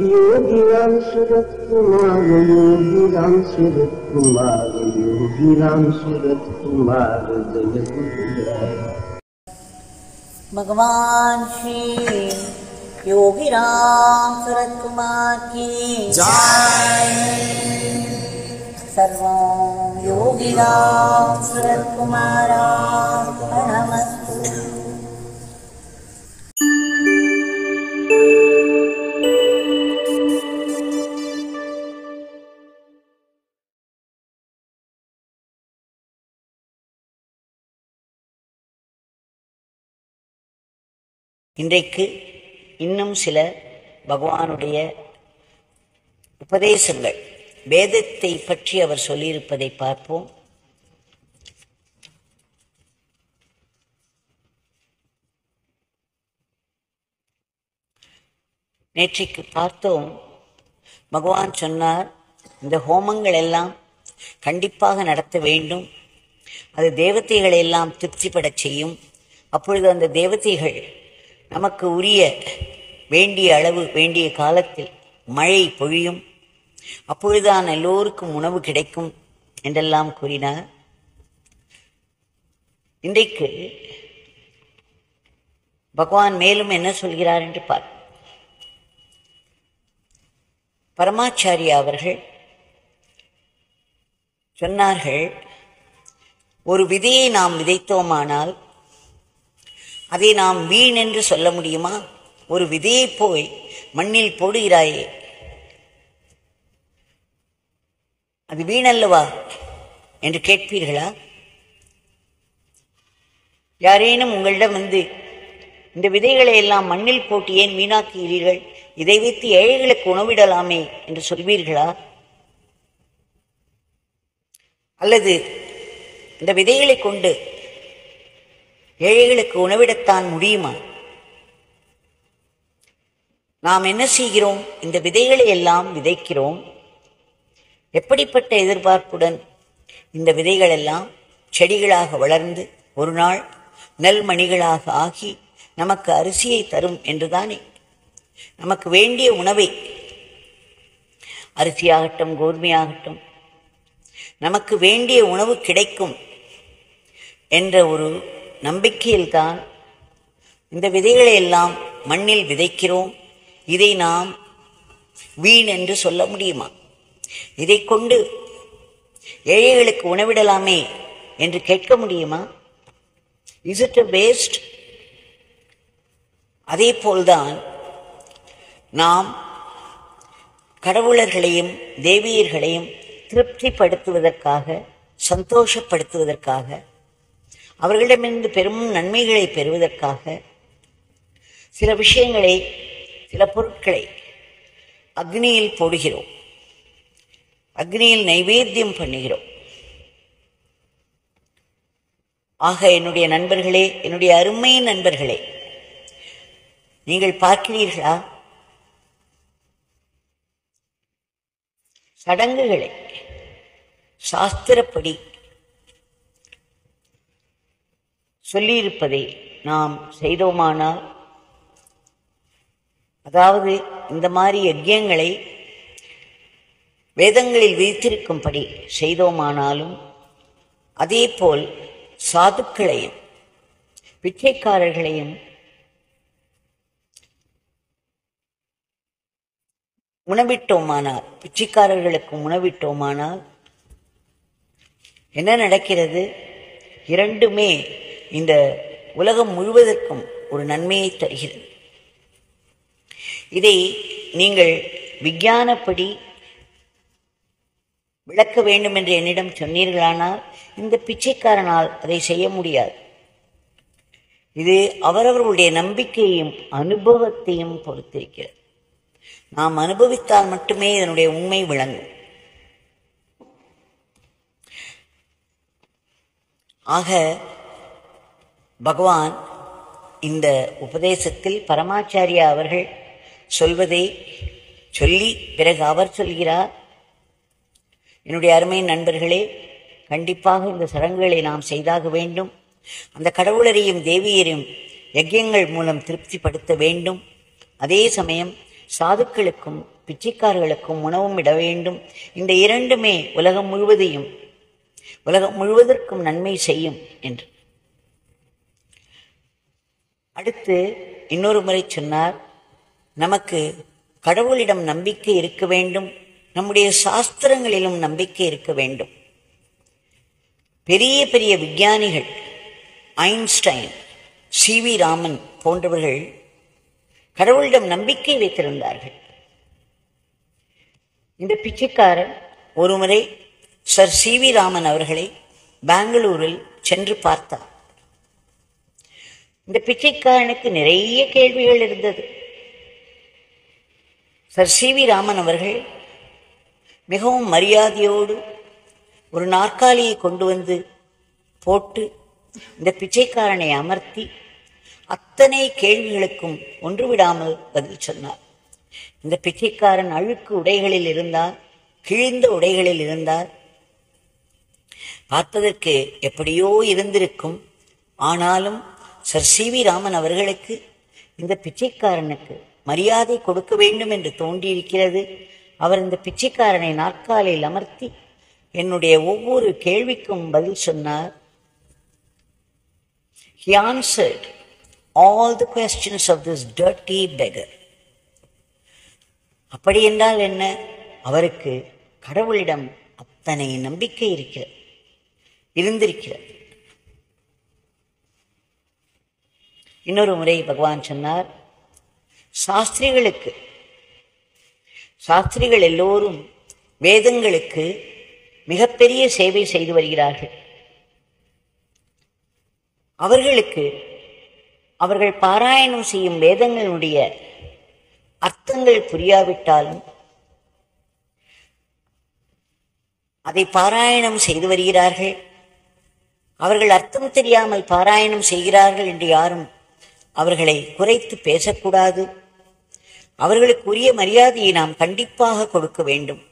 योगिरांशरत्माजये हिरांशिरत् भगवान श्री योगिराम सुरत्कुमार की जय। योगिरासरत्कुमारी सर्वां योगिरासरत्कुमारा नमस्ते। இன்றைக்கு இன்னும் சில பகவானுடைய உபதேசங்கள் வேதத்தை பற்றி அவர் சொல்லியிருப்பதை பார்ப்போம். நேற்றைக்கு பார்த்தோம் பகவான் சொன்னார் இந்த ஹோமங்கள் எல்லாம் கண்டிப்பாக நடத்த வேண்டும். அது தேவதைகளை எல்லாம் திருப்திப்படச் செய்யும். அப்பொழுது அந்த தேவதைகள் நமக்கு உரிய வேண்டிய அளவு வேண்டிய காலத்தில் மழை பொழியும். அப்பொழுதுதான் எல்லோருக்கும் உணவு கிடைக்கும் என்றெல்லாம் கூறினார். இன்றைக்கு பகவான் மேலும் என்ன சொல்கிறார் என்று பார். பரமாச்சாரியா அவர்கள் சொன்னார்கள் ஒரு விதையை நாம் விதைத்தோமானால் அதை நாம் வீண் என்று சொல்ல முடியுமா? ஒரு விதையை போய் மண்ணில் போடுகிறாயே. அது வீணல்லவா என்று கேட்பீர்களா? யாரேனும் உங்களிடம் வந்து இந்த விதைகளை எல்லாம் மண்ணில் போட்டு ஏன் வீணாக்குகிறீர்கள்? இதை வைத்து ஏழைகளுக்கு உணவிடலாமே என்று சொல்வீர்களா? அல்லது இந்த விதைகளை கொண்டு ஏழைகளுக்கு உணவிடத்தான் முடியுமா? நாம் என்ன செய்கிறோம்? இந்த விதைகளை எல்லாம் விதைக்கிறோம். எப்படிப்பட்ட எதிர்பார்ப்புடன் இந்த விதைகள் எல்லாம் செடிகளாக வளர்ந்து ஒரு நாள் நெல்மணிகளாக ஆகி நமக்கு அரிசியை தரும் என்றுதானே? நமக்கு வேண்டிய உணவை அரிசியாகட்டும் கோதுமையாகட்டும் நமக்கு வேண்டிய உணவு கிடைக்கும் என்ற ஒரு நம்பிக்கையில்தான் இந்த விதைகளை எல்லாம் மண்ணில் விதைக்கிறோம். இதை நாம் வீண் என்று சொல்ல முடியுமா? இதை கொண்டு ஏழைகளுக்கு உணவிடலாமே என்று கேட்க முடியுமா? இஸ் இட் அ வேஸ்ட் அதே போல்தான் நாம் கடவுளர்களையும் தேவியர்களையும் திருப்திப்படுத்துவதற்காக சந்தோஷப்படுத்துவதற்காக அவர்களிடமிருந்து பெரும் நன்மைகளை பெறுவதற்காக சில விஷயங்களை சில பொருட்களை அக்னியில் போடுகிறோம். அக்னியில் நைவேத்தியம் பண்ணுகிறோம். ஆக என்னுடைய நண்பர்களே என்னுடைய அருமை நண்பர்களே நீங்கள் பார்க்கிறீர்களா? சடங்குகளை சாஸ்திரப்படி சொல்லியிருப்பதை நாம் செய்தோமானால் அதாவது இந்த மாதிரி யஜ்யங்களை வேதங்களில் விதித்திருக்கும்படி செய்தோமானாலும் அதேபோல் சாதுக்களையும் பிச்சைக்காரர்களையும் உணவிட்டோமானால் பிச்சைக்காரர்களுக்கு உணவிட்டோமானால் என்ன நடக்கிறது? இரண்டுமே இந்த உலகம் முழுவதற்கும் ஒரு நன்மையை தருகிறது. இதை நீங்கள் விஞ்ஞானப்படி விளக்க வேண்டும் என்று என்னிடம் சொன்னீர்களானால் இந்த பிச்சைக்காரனால் அதை செய்ய முடியாது. இது அவரவர்களுடைய நம்பிக்கையையும் அனுபவத்தையும் பொறுத்திருக்கிறது. நாம் அனுபவித்தால் மட்டுமே இதனுடைய உண்மை விளங்கும். ஆக பகவான் இந்த உபதேசத்தில் பரமாச்சாரியா அவர்கள் சொல்வதை சொல்லி பிறகு அவர் சொல்கிறார். என்னுடைய அருமை நண்பர்களே கண்டிப்பாக இந்த சடங்குகளை நாம் செய்தாக வேண்டும். அந்த கடவுளரையும் தேவியரையும் யஜ்யங்கள் மூலம் திருப்திப்படுத்த வேண்டும். அதே சமயம் சாதுக்களுக்கும் பிச்சைக்காரர்களுக்கும் உணவும் இட வேண்டும். இந்த இரண்டுமே உலகம் முழுவதையும் உலகம் முழுவதற்கும் நன்மை செய்யும் என்று. அடுத்து இன்னொரு முறை சொன்னார் நமக்கு கடவுளிடம் நம்பிக்கை இருக்க வேண்டும் நம்முடைய சாஸ்திரங்களிலும் நம்பிக்கை இருக்க வேண்டும். பெரிய பெரிய விஞ்ஞானிகள் ஐன்ஸ்டைன் சி வி ராமன் போன்றவர்கள் கடவுளிடம் நம்பிக்கை வைத்திருந்தார்கள். இந்த பிச்சைக்காரன் ஒருமுறை சர் சி வி ராமன் அவர்களை பெங்களூரில் சென்று பார்த்தார். இந்த பிச்சைக்காரனுக்கு நிறைய கேள்விகள் இருந்தது. சர் சி வி ராமன் அவர்கள் மிகவும் மரியாதையோடு ஒரு நாற்காலியை கொண்டு வந்து போட்டு இந்த பிச்சைக்காரனை அமர்த்தி அத்தனை கேள்விகளுக்கும் ஒன்று விடாமல் பதில் சொன்னார். இந்த பிச்சைக்காரன் அழுக்கு உடைகளில் இருந்தார் கிழிந்த உடைகளில் இருந்தார். பார்ப்பதற்கு எப்படியோ இருந்திருக்கும். ஆனாலும் சர் சி வி ராமன் அவர்களுக்கு இந்த பிச்சைக்காரனுக்கு மரியாதை கொடுக்க வேண்டும் என்று தோன்றியிருக்கிறது. அவர் இந்த பிச்சைக்காரனை நாற்காலில் அமர்த்தி என்னுடைய ஒவ்வொரு கேள்விக்கும் பதில் சொன்னார். He answered all the questions of this dirty beggar. அப்படி என்றால் என்ன? அவருக்கு கடவுளிடம் அத்தனை நம்பிக்கை இருக்கிறது இருந்திருக்கிறது. இன்னொரு முறை பகவான் சொன்னார் சாஸ்திரிகளுக்கு சாஸ்திரிகள் எல்லோரும் வேதங்களுக்கு மிகப்பெரிய சேவை செய்து வருகிறார்கள். அவர்களுக்கு அவர்கள் பாராயணம் செய்யும் வேதங்களுடைய அர்த்தங்கள் புரியாவிட்டாலும் அதை பாராயணம் செய்து வருகிறார்கள். அவர்கள் அர்த்தம் தெரியாமல் பாராயணம் செய்கிறார்கள் என்று யாரும் அவர்களை குறைத்து பேசக்கூடாது. அவர்களுக்கு உரிய மரியாதையை நாம் கண்டிப்பாக கொடுக்க வேண்டும்.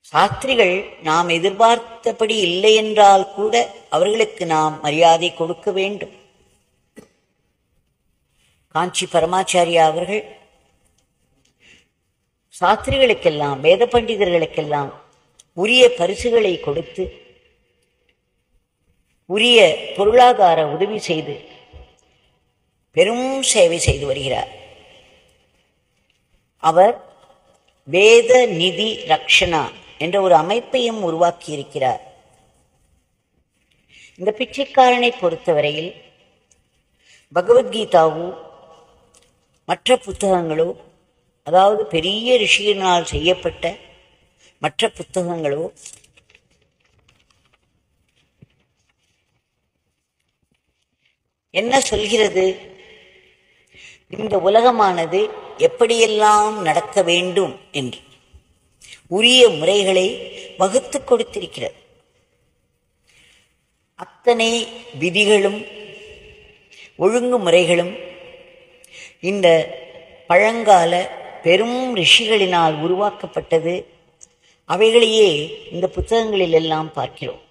சாஸ்திரிகள் நாம் எதிர்பார்த்தபடி இல்லை என்றால் கூட அவர்களுக்கு நாம் மரியாதை கொடுக்க வேண்டும். காஞ்சி பரமாச்சாரியா அவர்கள் சாஸ்திரிகளுக்கெல்லாம் வேத பண்டிதர்களுக்கெல்லாம் உரிய பரிசுகளை கொடுத்து உரிய பொருளாதார உதவி செய்து பெரும் சேவை செய்து வருகிறார். அவர் வேத நிதி ரக்ஷனா என்ற ஒரு அமைப்பையும் உருவாக்கி இருக்கிறார். இந்த பிச்சைக்காரனை பொறுத்தவரையில் பகவத்கீதாவோ மற்ற புத்தகங்களோ அதாவது பெரிய ரிஷியினால் செய்யப்பட்ட மற்ற புத்தகங்களோ என்ன சொல்கிறது? இந்த உலகமானது எப்படியெல்லாம் நடக்க வேண்டும் என்று. உரிய முறைகளை வகுத்து கொடுத்திருக்கிறது. அத்தனை விதிகளும் ஒழுங்குமுறைகளும் இந்த பழங்கால பெரும் ரிஷிகளினால் உருவாக்கப்பட்டது. அவைகளையே இந்த புத்தகங்களில் எல்லாம் பார்க்கிறோம்.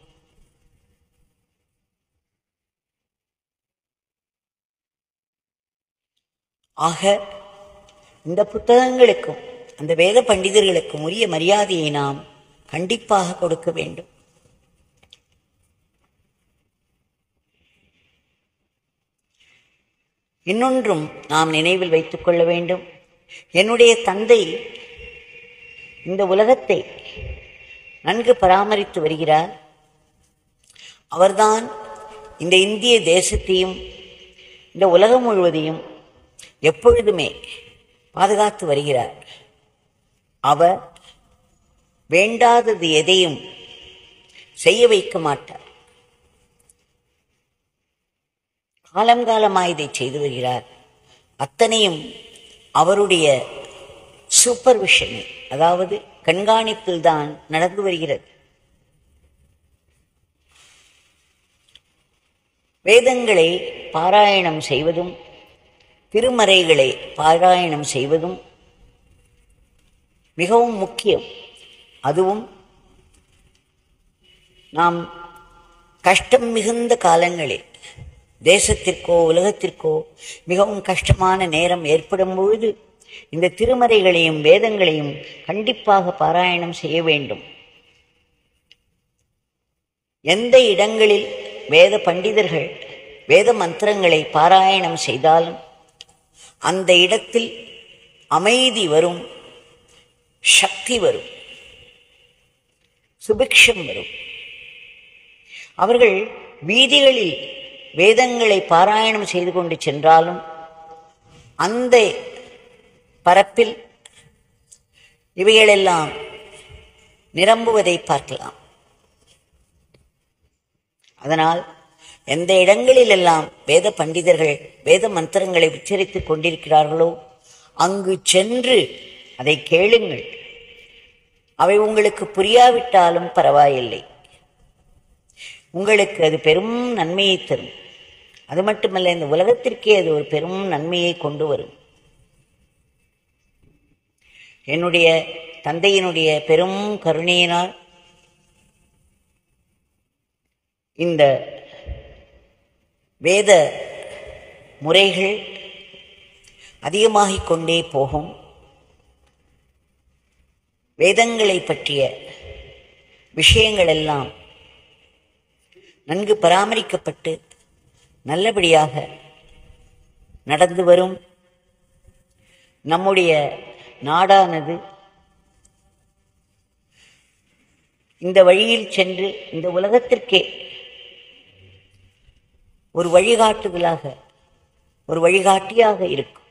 ஆக இந்த புத்தகங்களுக்கும் அந்த வேத பண்டிதர்களுக்கும் உரிய மரியாதையை நாம் கண்டிப்பாக கொடுக்க வேண்டும். இன்னொன்றும் நாம் நினைவில் வைத்துக் கொள்ள வேண்டும். என்னுடைய தந்தை இந்த உலகத்தை நன்கு பராமரித்து வருகிறார். அவர்தான் இந்த இந்திய தேசத்தையும் இந்த உலகம் முழுவதையும் எப்பொழுதுமே பாதுகாத்து வருகிறார். அவர் வேண்டாதது எதையும் செய்ய வைக்க மாட்டார். காலம் காலமாக இதை செய்து வருகிறார். அத்தனையும் அவருடைய சூப்பர்விஷனில் அதாவது கண்காணிப்பில் தான் நடந்து வருகிறது. வேதங்களை பாராயணம் செய்வதும் திருமறைகளை பாராயணம் செய்வதும் மிகவும் முக்கியம். அதுவும் நாம் கஷ்டம் மிகுந்த காலங்களில் தேசத்திற்கோ உலகத்திற்கோ மிகவும் கஷ்டமான நேரம் ஏற்படும் பொழுது இந்த திருமறைகளையும் வேதங்களையும் கண்டிப்பாக பாராயணம் செய்ய வேண்டும். எந்த இடங்களில் வேத பண்டிதர்கள் வேத மந்திரங்களை பாராயணம் செய்தாலும் அந்த இடத்தில் அமைதி வரும் சக்தி வரும் சுபிக்ஷம் வரும். அவர்கள் வீதிகளில் வேதங்களை பாராயணம் செய்து கொண்டு சென்றாலும் அந்த பரப்பில் இவைகளெல்லாம் நிரம்புவதை பார்க்கலாம். அதனால் எந்த இடங்களிலெல்லாம் வேத பண்டிதர்கள் வேத மந்திரங்களை உச்சரித்துக் கொண்டிருக்கிறார்களோ அங்கு சென்று அதை கேளுங்கள். அவை உங்களுக்கு புரியாவிட்டாலும் பரவாயில்லை. உங்களுக்கு அது பெரும் நன்மையை தரும். அது மட்டுமல்ல இந்த உலகத்திற்கே அது ஒரு பெரும் நன்மையை கொண்டு வரும். என்னுடைய தந்தையினுடைய பெரும் கருணையினால் இந்த வேத முறைகள் அதிகமாகிக் கொண்டே போகும். வேதங்களை பற்றிய விஷயங்கள் எல்லாம் நன்கு பராமரிக்கப்பட்டு நல்லபடியாக நடந்து வரும். நம்முடைய நாடானது இந்த வழியில் சென்று இந்த உலகத்திற்கே ஒரு வழிகாட்டுதலாக ஒரு வழிகாட்டியாக இருக்கும்.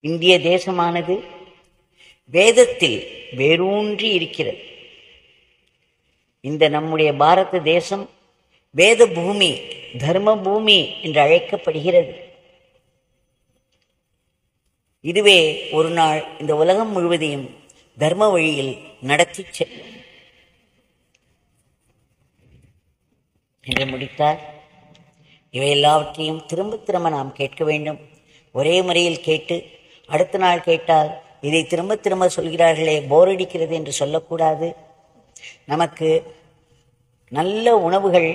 இந்திய தேசமானது வேதத்தில் வேரூன்றி இருக்கிறது. இந்த நம்முடைய பாரத தேசம் வேத பூமி தர்ம பூமி என்று அழைக்கப்படுகிறது. இதுவே ஒரு நாள் இந்த உலகம் முழுவதையும் தர்ம வழியில் நடத்தி செல்லும். என்று முடித்தார். இவை எல்லாவற்றையும் திரும்ப திரும்ப நாம் கேட்க வேண்டும். ஒரே முறையில் கேட்டு அடுத்த நாள் கேட்டால் இதை திரும்ப திரும்ப சொல்கிறார்களே போர் அடிக்கிறது என்று சொல்லக்கூடாது. நமக்கு நல்ல உணவுகள்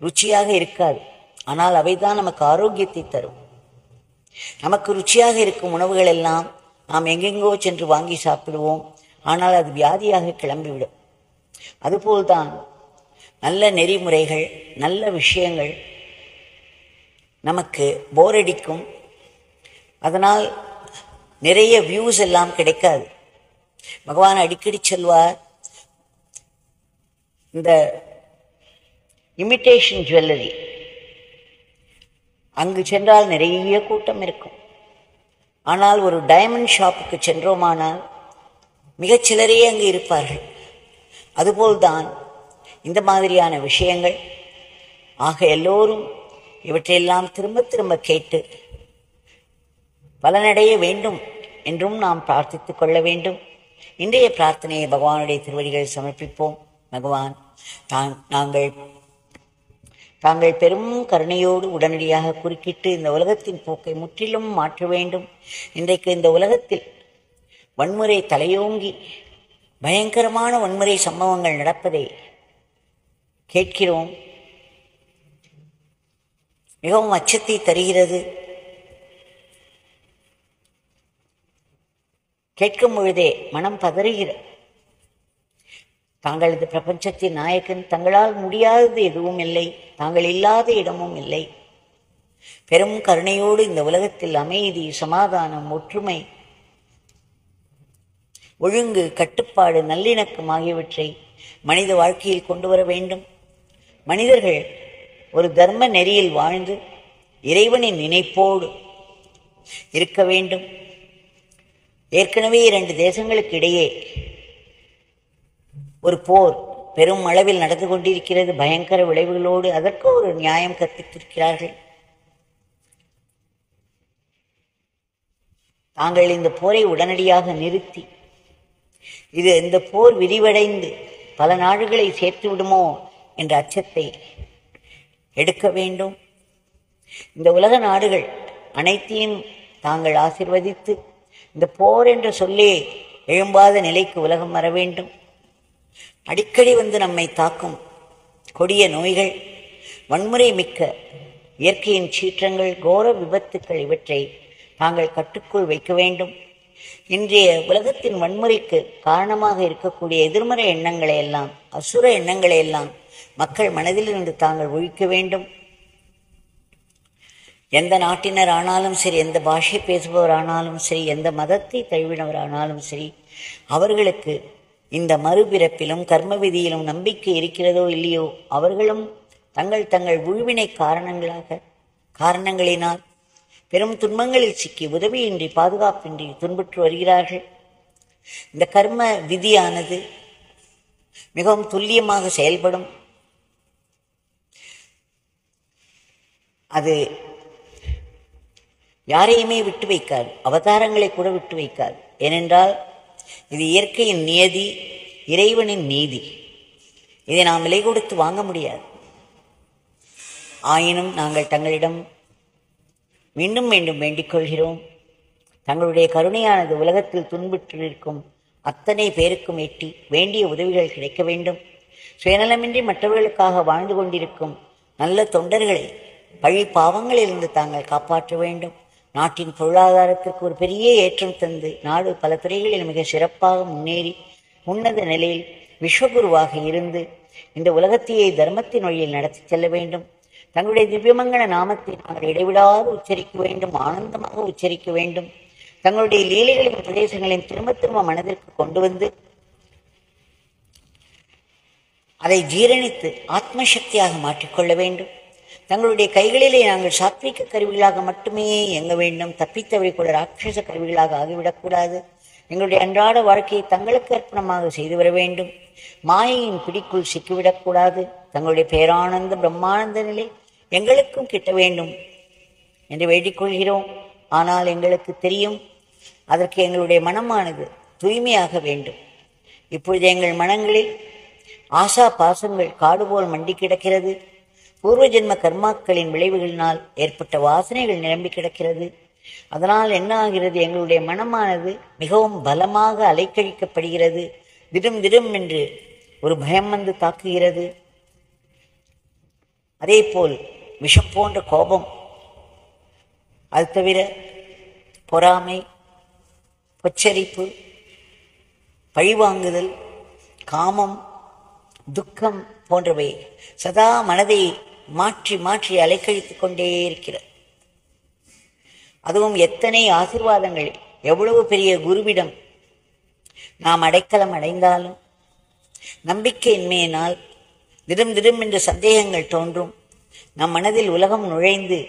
ருச்சியாக இருக்காது. ஆனால் அவைதான் நமக்கு ஆரோக்கியத்தை தரும். நமக்கு ருச்சியாக இருக்கும் உணவுகள் எல்லாம் நாம் எங்கெங்கோ சென்று வாங்கி சாப்பிடுவோம். ஆனால் அது வியாதியாக கிளம்பிவிடும். அதுபோல்தான் நல்ல நெறிமுறைகள் நல்ல விஷயங்கள் நமக்கு போர் அடிக்கும். அதனால் நிறைய வியூஸ் எல்லாம் கிடைக்காது. பகவான் அடிக்கடி சொல்வார் இந்த இமிட்டேஷன் ஜுவல்லரி அங்கு சென்றால் நிறைய கூட்டம் இருக்கும். ஆனால் ஒரு டைமண்ட் ஷாப்புக்கு சென்றோமானால் மிகச்சிலரே அங்கு இருப்பார்கள். அதுபோல்தான் இந்த மாதிரியான விஷயங்கள். ஆக எல்லோரும் இவற்றையெல்லாம் திரும்ப திரும்ப கேட்டு பலனடைய வேண்டும் என்றும் நாம் பிரார்த்தித்துக் கொள்ள வேண்டும். இன்றைய பிரார்த்தனையை பகவானுடைய திருவடிகள் சமர்ப்பிப்போம். பகவான் தான் நாங்கள் தாங்கள் பெரும் கருணையோடு உடனடியாக குறுக்கிட்டு இந்த உலகத்தின் போக்கை முற்றிலும் மாற்ற வேண்டும். இன்றைக்கு இந்த உலகத்தில் வன்முறை தலையோங்கி பயங்கரமான வன்முறை சம்பவங்கள் நடப்பதை கேட்கிறோம். மிகவும் அச்சத்தை தருகிறது. கேட்கும் பொழுதே மனம் பதறுகிறது. தாங்களது பிரபஞ்சத்தின் நாயகன் தங்களால் முடியாதது எதுவும் இல்லை. தாங்கள் இல்லாத இடமும் இல்லை. பெரும் கருணையோடு இந்த உலகத்தில் அமைதி சமாதானம் ஒற்றுமை ஒழுங்கு கட்டுப்பாடு நல்லிணக்கம் ஆகியவற்றை மனித வாழ்க்கையில் கொண்டு வர வேண்டும். மனிதர்கள் ஒரு தர்ம நெறியில் வாழ்ந்து இறைவனின் நினைப்போடு இருக்க வேண்டும். ஏற்கனவே இரண்டு தேசங்களுக்கு இடையே ஒரு போர் பெரும் அளவில் நடந்து கொண்டிருக்கிறது. பயங்கர விளைவுகளோடு அதற்கு ஒரு நியாயம் கற்பித்திருக்கிறார்கள். தாங்கள் இந்த போரை உடனடியாக நிறுத்தி இது இந்த போர் விரிவடைந்து பல நாடுகளை சேர்த்து விடுமோ என்ற அச்சத்தை எடுக்க வேண்டும். இந்த உலக நாடுகள் அனைத்தையும் தாங்கள் ஆசிர்வதித்து இந்த போர் என்ற சொல்லே எழும்பாத நிலைக்கு உலகம் வர வேண்டும். அடிக்கடி வந்து நம்மை தாக்கும் கொடிய நோய்கள் வன்முறை மிக்க இயற்கையின் சீற்றங்கள் கோர விபத்துக்கள் இவற்றை தாங்கள் கட்டுக்குள் வைக்க வேண்டும். இன்றைய உலகத்தின் வன்முறைக்கு காரணமாக இருக்கக்கூடிய எதிர்மறை எண்ணங்களை எல்லாம் அசுர எண்ணங்களை எல்லாம் மக்கள் மனதிலிருந்து தாங்கள் ஒழிக்க வேண்டும். எந்த நாட்டினர் ஆனாலும் சரி எந்த பாஷை பேசுபவர் ஆனாலும் சரி எந்த மதத்தை தழுவினவர் ஆனாலும் சரி அவர்களுக்கு இந்த மறுபிறப்பிலும் கர்ம விதியிலும் நம்பிக்கை இருக்கிறதோ இல்லையோ அவர்களும் தங்கள் தங்கள் உழுவினை காரணங்களாக காரணங்களினால் பெரும் துன்பங்களில் சிக்கி உதவியின்றி பாதுகாப்பின்றி துன்புற்று வருகிறார்கள். இந்த கர்ம விதியானது மிகவும் துல்லியமாக செயல்படும். அது யாரையுமே விட்டு வைக்காது. அவதாரங்களை கூட விட்டு வைக்காது. ஏனென்றால் இது இயற்கையின் நியதி இறைவனின் நீதி. இதை நாம் விலை கொடுத்து வாங்க முடியாது. ஆயினும் நாங்கள் தங்களிடம் மீண்டும் மீண்டும் வேண்டிக் கொள்கிறோம். தங்களுடைய கருணையானது உலகத்தில் துன்புற்றிருக்கும் அத்தனை பேருக்கும் எட்டி வேண்டிய உதவிகள் கிடைக்க வேண்டும். சுயநலமின்றி மற்றவர்களுக்காக வாழ்ந்து கொண்டிருக்கும் நல்ல தொண்டர்களை பழி பாவங்களிலிருந்து தாங்கள் காப்பாற்ற வேண்டும். நாட்டின் பொருளாதாரத்திற்கு ஒரு பெரிய ஏற்றம் தந்து நாடு பல துறைகளில் மிக சிறப்பாக முன்னேறி உன்னத நிலையில் விஸ்வகுருவாக இருந்து இந்த உலகத்தையே தர்மத்தின் வழியில் நடத்தி செல்ல வேண்டும். தங்களுடைய திவ்யமங்கல நாமத்தை நாங்கள் இடைவிடாது உச்சரிக்க வேண்டும் ஆனந்தமாக உச்சரிக்க வேண்டும். தங்களுடைய லீலைகளின் பிரதேசங்களையும் திரும்ப திரும்ப மனதிற்கு கொண்டு வந்து அதை ஜீரணித்து ஆத்மசக்தியாக மாற்றிக்கொள்ள வேண்டும். தங்களுடைய கைகளிலே நாங்கள் சாத்விக கருவிகளாக மட்டுமே இயங்க வேண்டும்? தப்பித்தவரை கூட ராட்சச கருவிகளாக ஆகிவிடக்கூடாது. எங்களுடைய அன்றாட வாழ்க்கையை தங்களுக்கு அர்ப்பணமாக செய்து வர வேண்டும். மாயையின் பிடிக்குள் சிக்கிவிடக்கூடாது. தங்களுடைய பேரானந்த பிரம்மானந்த நிலை எங்களுக்கும் கிட்ட வேண்டும் என்று வேண்டிக்கொள்கிறோம் ஆனால் எங்களுக்கு தெரியும் அதற்கு எங்களுடைய மனமானது தூய்மையாக வேண்டும். இப்பொழுது எங்கள் மனங்களில் ஆசா பாசங்கள் காடு போல் மண்டி கிடக்கிறது. பூர்வ ஜென்ம கர்மாக்களின் விளைவுகளினால் ஏற்பட்ட வாசனைகள் நிரம்பி கிடக்கிறது. அதனால் என்ன ஆகிறது எங்களுடைய மனமானது மிகவும் பலமாக அலைக்கழிக்கப்படுகிறது. திடும் திடும் என்று ஒரு பயம் வந்து தாக்குகிறது. அதே போல் விஷம் போன்ற கோபம். அது தவிர பொறாமை பொச்சரிப்பு பழிவாங்குதல் காமம் துக்கம் போன்றவை சதா மனதை மாற்றி மாற்றி அலைக்கழித்துக் கொண்டே இருக்கிறது. அதுவும் எத்தனை ஆசிர்வாதங்கள் எவ்வளவு பெரிய குருவிடம் நாம் அடைக்கலம் அடைந்தாலும் நம்பிக்கையின்மையினால் திடம் திடம் என்ற சந்தேகங்கள் தோன்றும். நம் மனதில் உலகம் நுழைந்து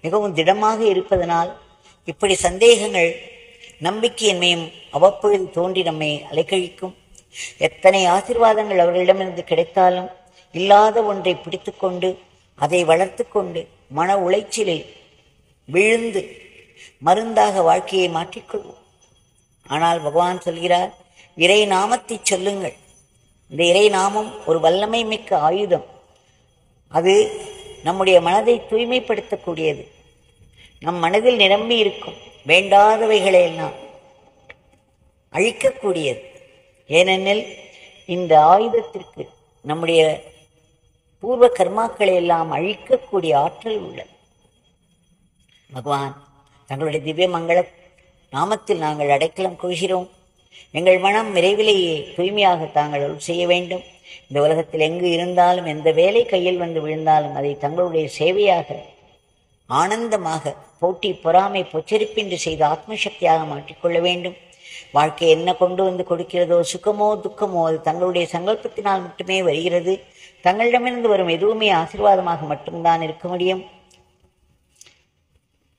மிகவும் திடமாக இருப்பதனால் இப்படி சந்தேகங்கள் நம்பிக்கையின்மையும் அவ்வப்பொழுது தோன்றி நம்மை அலைக்கழிக்கும். எத்தனை ஆசிர்வாதங்கள் அவர்களிடமிருந்து கிடைத்தாலும் இல்லாத ஒன்றை பிடித்துக்கொண்டு அதை வளர்த்து கொண்டு மன உளைச்சலில் விழுந்து மருந்தாக வாழ்க்கையை மாற்றிக்கொள்வோம். ஆனால் பகவான் சொல்கிறார் இறை நாமத்தை சொல்லுங்கள். இந்த இறை நாமம் ஒரு வல்லமை மிக்க ஆயுதம். அது நம்முடைய மனதை தூய்மைப்படுத்தக்கூடியது. நம் மனதில் நிரம்பி இருக்கும் வேண்டாதவைகளை எல்லாம் அழிக்கக்கூடியது. ஏனெனில் இந்த ஆயுதத்திற்கு நம்முடைய பூர்வ கர்மாக்களை எல்லாம் அழிக்கக்கூடிய ஆற்றல் உள்ளது. பகவான் தங்களுடைய திவ்ய மங்கள நாமத்தில் நாங்கள் அடைக்கலம் கொள்கிறோம். எங்கள் மனம் விரைவிலேயே தூய்மையாக தாங்கள் செய்ய வேண்டும். இந்த உலகத்தில் எங்கு இருந்தாலும் எந்த வேலை கையில் வந்து விழுந்தாலும் அதை தங்களுடைய சேவையாக ஆனந்தமாக போட்டி பொறாமை பொச்சரிப்பின்றி செய்து ஆத்மசக்தியாக மாற்றிக்கொள்ள வேண்டும். வாழ்க்கை என்ன கொண்டு வந்து கொடுக்கிறதோ சுகமோ துக்கமோ அது தங்களுடைய சங்கல்பத்தினால் மட்டுமே வருகிறது. தங்களிடமிருந்து வரும் எதுவுமே ஆசீர்வாதமாக மட்டும்தான் இருக்க முடியும்.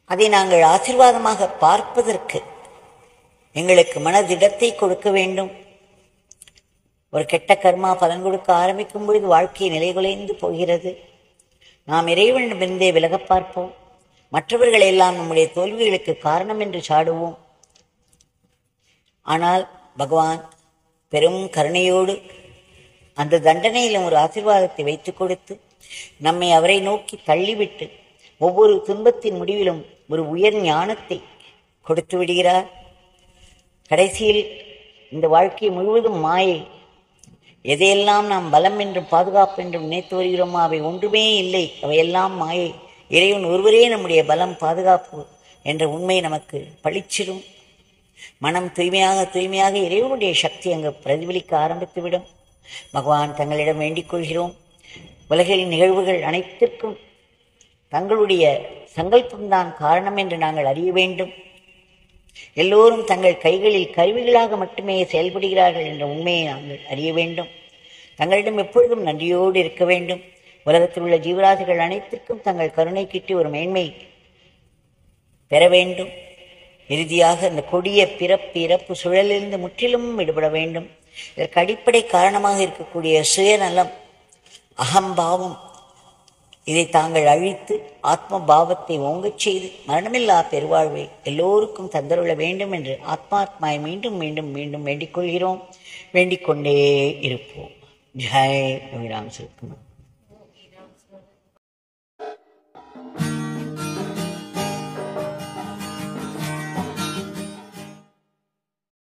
அதை நாங்கள் ஆசீர்வாதமாக பார்ப்பதற்கு எங்களுக்கு மனதிடத்தை கொடுக்க வேண்டும். ஒரு கெட்ட கர்மா பலன் கொடுக்க ஆரம்பிக்கும் பொழுது வாழ்க்கை நிலைகுலைந்து போகிறது. நாம் இறைவனிடமிருந்தே விலகப் பார்ப்போம். மற்றவர்களை எல்லாம் நம்முடைய தோல்விகளுக்கு காரணம் என்று சாடுவோம். ஆனால் பகவான் பெரும் கருணையோடு அந்த தண்டனையிலும் ஒரு ஆசீர்வாதத்தை வைத்துக் கொடுத்து நம்மை அவரை நோக்கி தள்ளிவிட்டு ஒவ்வொரு துன்பத்தின் முடிவிலும் ஒரு உயர் ஞானத்தை கொடுத்து விடுகிறார். கடைசியில் இந்த வாழ்க்கை முழுவதும் மாயை. எதையெல்லாம் நாம் பலம் என்றும் பாதுகாப்பு என்றும் நினைத்து வருகிறோமோ அவை ஒன்றுமே இல்லை. அவையெல்லாம் மாயை. இறைவன் ஒருவரே நம்முடைய பலம் பாதுகாப்பு என்ற உண்மை நமக்கு பளிச்சிடும் மனம் தூய்மையாக தூய்மையாக இறைவனுடைய சக்தி அங்கு பிரதிபலிக்க ஆரம்பித்துவிடும். பகவான் தங்களிடம் வேண்டிக் கொள்கிறோம். உலகில் நிகழ்வுகள் அனைத்திற்கும் தங்களுடைய சங்கல்பம்தான் காரணம் என்று நாங்கள் அறிய வேண்டும். எல்லோரும் தங்கள் கைகளில் கருவிகளாக மட்டுமே செயல்படுகிறார்கள் என்ற உண்மையை நாங்கள் அறிய வேண்டும். தங்களிடம் எப்பொழுதும் நன்றியோடு இருக்க வேண்டும். உலகத்தில் உள்ள ஜீவராசிகள் அனைத்திற்கும் தங்கள் கருணை கிட்டி ஒரு மேன்மை பெற வேண்டும். இறுதியாக இந்த கொடிய பிறப்பு இறப்பு சுழலிலிருந்து முற்றிலும் விடுபட வேண்டும். இதற்கு அடிப்படை காரணமாக இருக்கக்கூடிய சுயநலம் அகம்பாவம் இதை தாங்கள் அழித்து ஆத்ம பாவத்தை ஓங்கச் செய்து மரணமில்லா பெருவாழ்வை எல்லோருக்கும் தந்தருள வேண்டும் என்று ஆத்மாத்மாய் மீண்டும் மீண்டும் மீண்டும் வேண்டிக் கொள்கிறோம். வேண்டிக் கொண்டே இருப்போம். ஜெய் ராம் சிவகுமார்